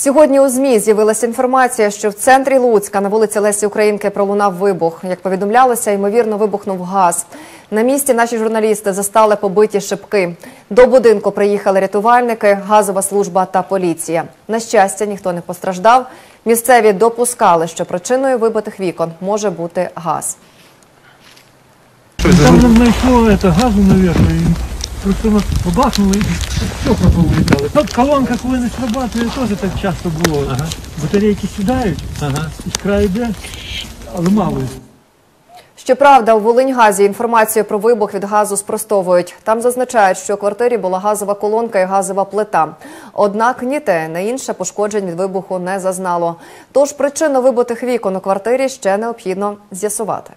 Сьогодні у ЗМІ з'явилася інформація, що в центрі Луцька на вулиці Лесі Українки пролунав вибух. Як повідомлялося, ймовірно, вибухнув газ. На місці наші журналісти застали побиті шибки. До будинку приїхали рятувальники, газова служба та поліція. На щастя, ніхто не постраждав. Місцеві допускали, що причиною вибитих вікон може бути газ. Там знайшло газу, і просто побахнули і стекла повилітали. Тут колонка, коли не срабатує, теж так часто було. Батарейки сідають, іскра йде, але мало. Щоправда, у Волиньгазі інформацію про вибух від газу спростовують. Там зазначають, що у квартирі була газова колонка і газова плита. Однак ні те, ні інше пошкоджень від вибуху не зазнало. Тож причину вибитих вікон у квартирі ще необхідно з'ясувати.